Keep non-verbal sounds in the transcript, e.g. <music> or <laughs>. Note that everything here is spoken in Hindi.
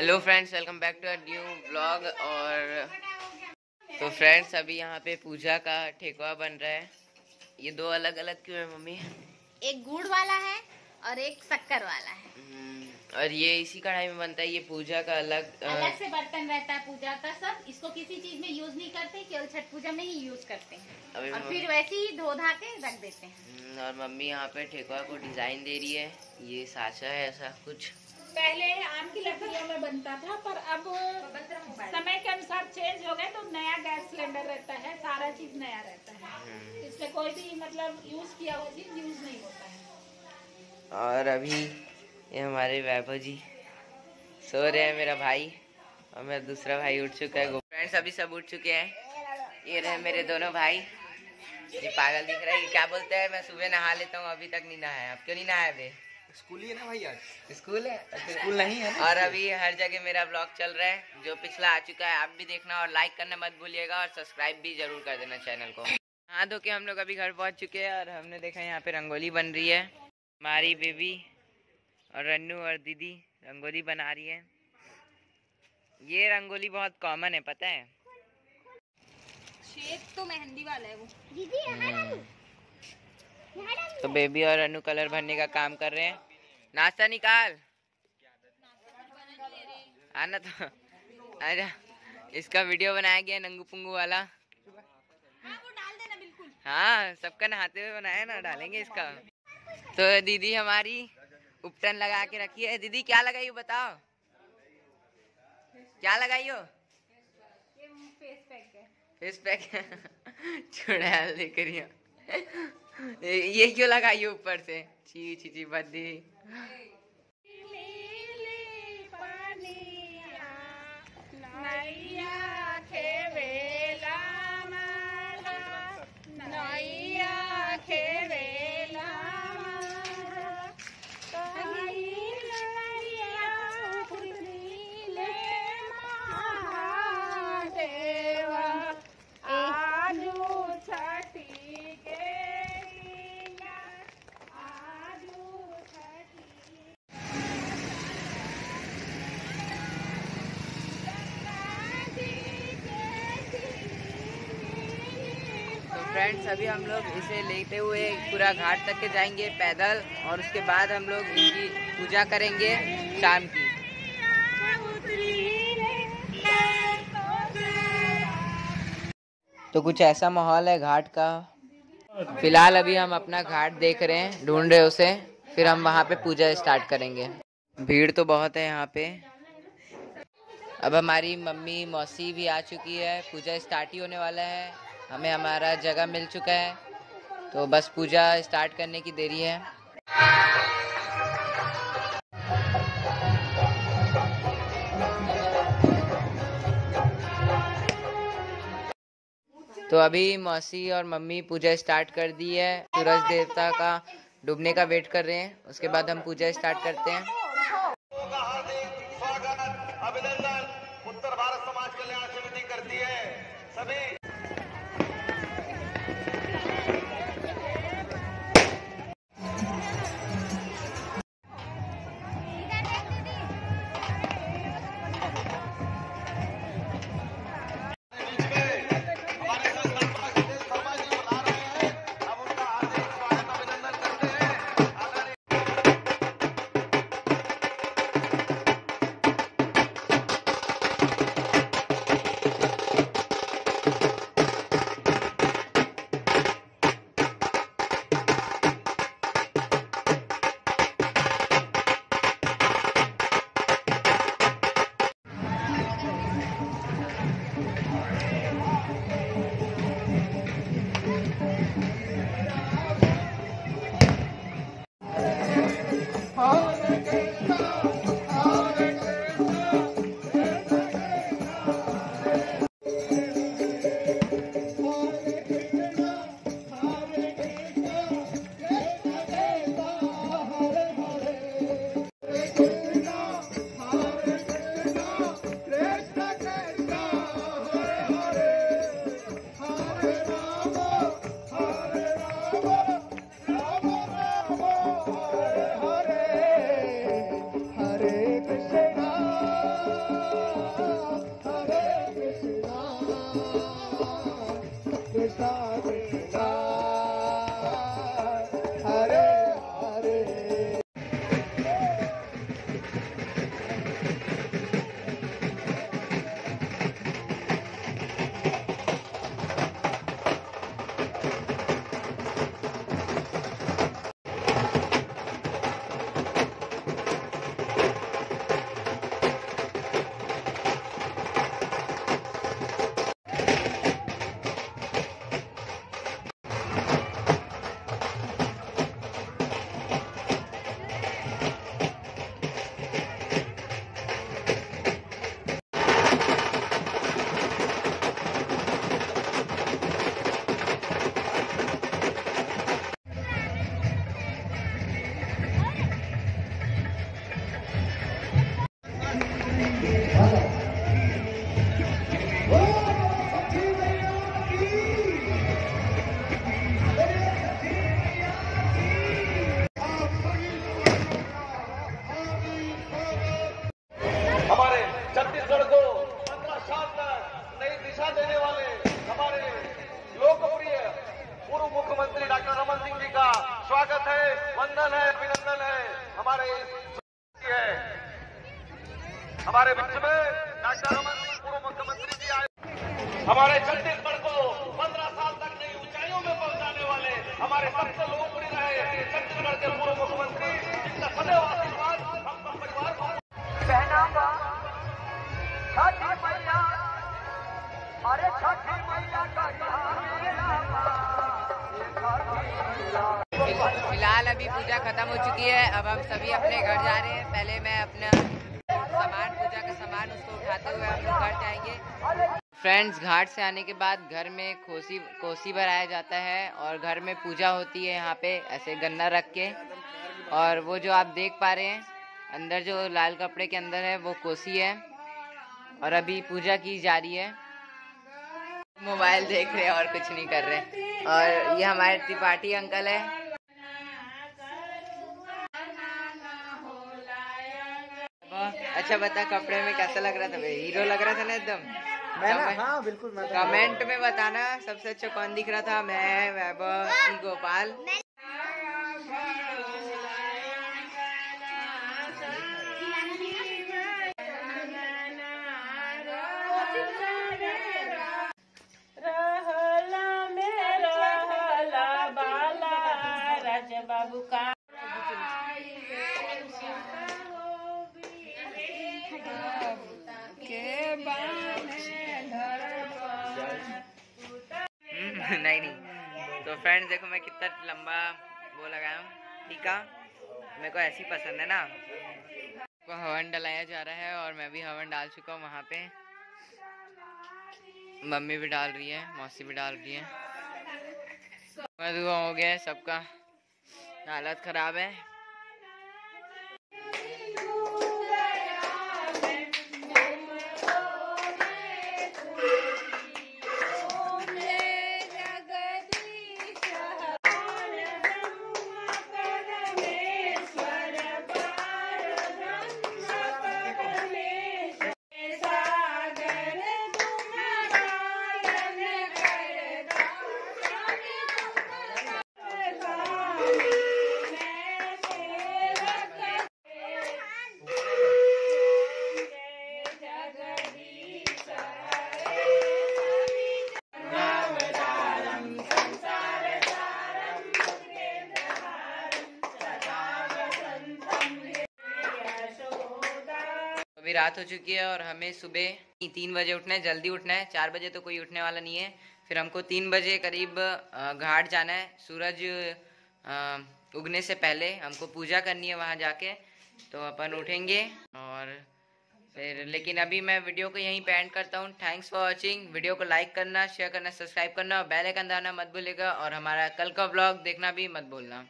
Hello friends welcome back to our new blog और तो फ्रेंड्स अभी यहाँ पे पूजा का ठेकुआ बन रहा है। ये दो अलग अलग क्यों है मम्मी? एक गुड़ वाला है और एक शक्कर वाला है। हम्म, और ये इसी कढ़ाई में बनता है। ये पूजा का अलग अलग से बर्तन रहता है पूजा का सब। इसको किसी चीज़ में यूज़ नहीं करते केवल छठ पूजा में ही यूज़ करते हैं। और फिर वैसे ही धो धा के रख देते हैं। हम्म, और मम्मी यहाँ पे ठेकुआ को डिज़ाइन दे रही है। ये साचा है ऐसा कुछ। पहले आम की लकड़ियों में बनता था पर अब समय के अनुसार चेंज हो गए तो नया गैस सिलेंडर रहता है सारा चीज़ नया रहता है। इसमें कोई भी मतलब यूज़ किया हुआ चीज़ यूज़ नहीं होता है। और अभी ये हमारे वैभव जी सो रहे हैं मेरा भाई और मेरा दूसरा भाई उठ चुका है फ्रेंड्स अभी सब उठ चुके हैं। ये रहे मेरे दोनों भाई। ये पागल दिख रहा है क्या बोलते हैं? मैं सुबह नहा लेता हूँ अभी तक नहीं नहाया। अब क्यों नहीं नहाया बे? स्कूल ही है ना भाई आज? स्कूल है? अच्छा। स्कूल नहीं है और अभी हर जगह मेरा ब्लॉग चल रहा है जो पिछला आ चुका है आप भी देखना और लाइक करना मत भूलिएगा और सब्सक्राइब भी ज़रूर कर देना चैनल को। हाँ धो के हम लोग अभी घर पहुँच चुके हैं और हमने देखा यहाँ पे रंगोली बन रही है। हमारी बेबी और रन्नू और दीदी रंगोली बना रही है। ये रंगोली बहुत कॉमन है पता है? शेप तो मेहंदी वाला है वो। दीदी तो बेबी और रन्नू कलर भरने का काम कर रहे हैं। नाश्ता निकाल। आना तो। आजा इसका वीडियो बनाया गया नंगू पुंगू वाला। हाँ सबका नहाते हुए बनाया ना, डालेंगे इसका। तो दीदी हमारी उपटन लगा के रखी है। दीदी, क्या लगाई हो बताओ? क्या लगाई हो? फेस पैक <laughs> रही हो। ये क्यों लगाई ऊपर से? ची ची ची बद्दी। तो फ्रेंड्स, अभी हम लोग इसे लेते हुए पूरा घाट तक के जाएँगे, पैदल, और उसके बाद हम लोग इनकी पूजा करेंगे शाम की। तो कुछ ऐसा माहौल है घाट का। फ़िलहाल अभी हम अपना घाट देख रहे हैं, ढूंढ रहे उसे, फिर हम वहाँ पे पूजा स्टार्ट करेंगे। भीड़ तो बहुत है यहाँ पे। अब हमारी मम्मी मौसी भी आ चुकी है, पूजा स्टार्ट ही होने वाला है। हमें हमारा जगह मिल चुका है। तो बस पूजा स्टार्ट करने की देरी है। तो अभी मौसी और मम्मी पूजा स्टार्ट कर दी है। सूरज देवता का डूबने का वेट कर रहे हैं। उसके बाद हम पूजा स्टार्ट करते हैं। Thank you. फ़िलहाल अभी पूजा खत्म हो चुकी है। अब हम सभी अपने घर जा रहे हैं। पहले मैं अपना सामान, पूजा का सामान उसको उठाते हुए हम लोग घर जाएँगे। फ्रेंड्स घाट से आने के बाद घर में कोसी कोसी भराया जाता है और घर में पूजा होती है यहाँ पे, ऐसे गन्ना रख के। और वो जो आप देख पा रहे हैं, अंदर जो लाल कपड़े के अंदर है, वो कोसी है। और अभी पूजा की जा रही है। मोबाइल देख रहे हैं और कुछ नहीं कर रहे और ये हमारे त्रिपाठी अंकल है। अच्छा बता कपड़े में कैसा लग रहा था? भाई हीरो लग रहा था ना एकदम। मैं ना हाँ बिल्कुल मैं तो- कमेंट में बताना सबसे अच्छा कौन दिख रहा था? मैं वैभव गोपाल। बाबू का <laughs> नहीं नहीं। तो फ्रेंड्स देखो मैं कितना लंबा वो लगाया हूँ, टीका। मेरे को ऐसी पसंद है ना। को हवन डलाया जा रहा है और मैं भी हवन डाल चुका हूँ वहाँ पे। मम्मी भी डाल रही है, मौसी भी डाल रही है। मधुआ हो गया है सबका। हालत खराब है। रात हो चुकी है और हमें सुबह तीन बजे उठना है, जल्दी उठना है। चार बजे तो कोई उठने वाला नहीं है। फिर हमको तीन बजे करीब घाट जाना है। सूरज उगने से पहले हमको पूजा करनी है वहाँ जाके। तो अपन उठेंगे और फिर, लेकिन अभी मैं वीडियो को यहीं पे एंड करता हूँ। थैंक्स फॉर वॉचिंग वीडियो को लाइक करना शेयर करना सब्सक्राइब करना और बेल आइकन दबाना मत भूलिएगा। और हमारा कल का ब्लॉग देखना भी मत भूलना।